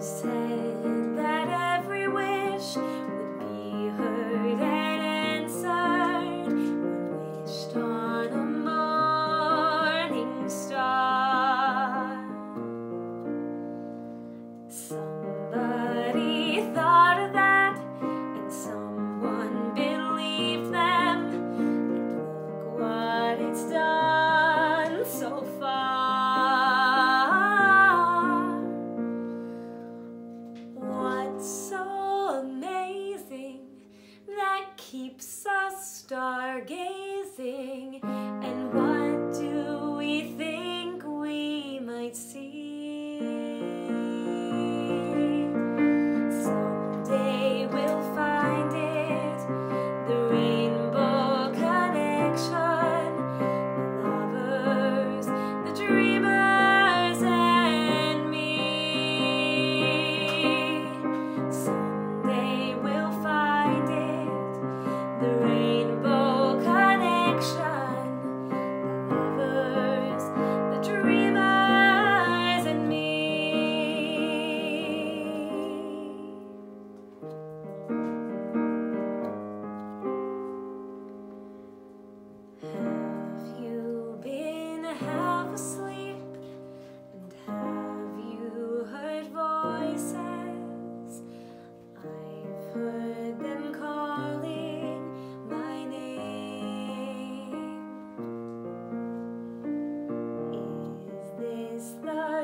say keeps us stargazing.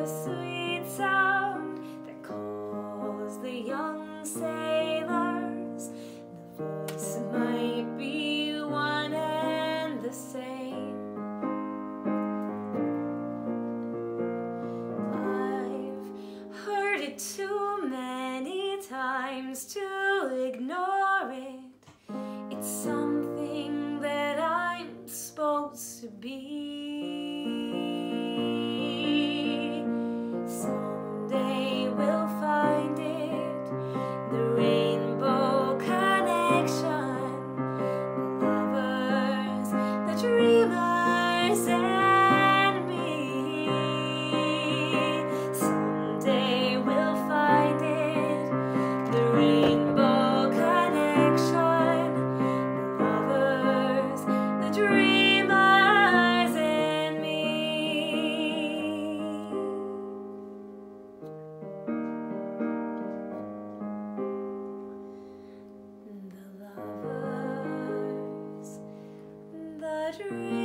the sweet sound that calls the young sailors. The voice might be one and the same. I've heard it too many times to ignore it. It's some treasure